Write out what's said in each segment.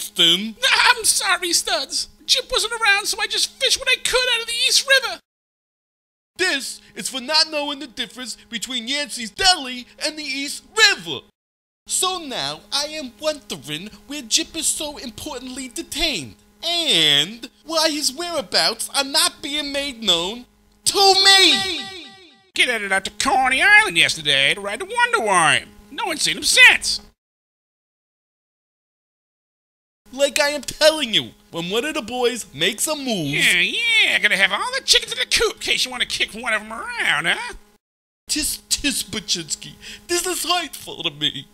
Winston! I'm sorry, Studs. Jip wasn't around, so I just fished what I could out of the East River. This is for not knowing the difference between Yancey's Deli and the East River. So now I am wondering where Jip is so importantly detained and why his whereabouts are not being made known to me. Kid headed out to Coney Island yesterday to ride the Wonder Worm. No one's seen him since. Like I am telling you, when one of the boys makes a move, Yeah, yeah, gonna have all the chickens in the coop in case you want to kick one of them around, huh? tis tis Baczynski, this is hateful to me.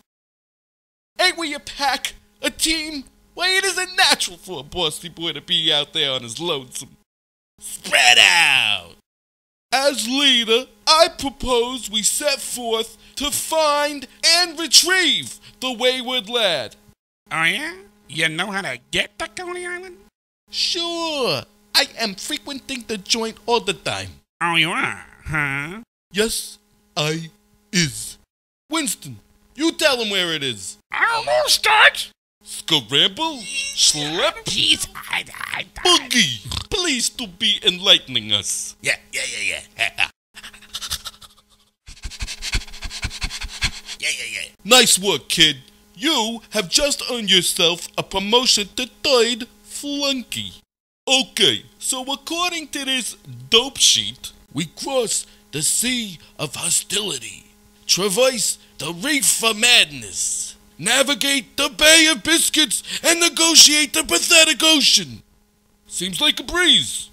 Ain't we a pack, a team? Why it isn't natural for a bossy boy to be out there on his lonesome. Spread out! As leader, I propose we set forth to find and retrieve the wayward lad. Oh, yeah? You know how to get to Coney Island? Sure, I am frequenting the joint all the time. Oh, you are, huh? Yes, I is. Winston, you tell him where it is. I don't Scramble, slap, Jeez, I, I, I. boogie. Please to be enlightening us. Yeah, yeah, yeah, yeah. yeah, yeah, yeah. Nice work, kid. You have just earned yourself a promotion to third flunky. Okay, so according to this dope sheet, we cross the sea of hostility, traverse the reef of madness, navigate the Bay of Biscuits, and negotiate the pathetic ocean. Seems like a breeze.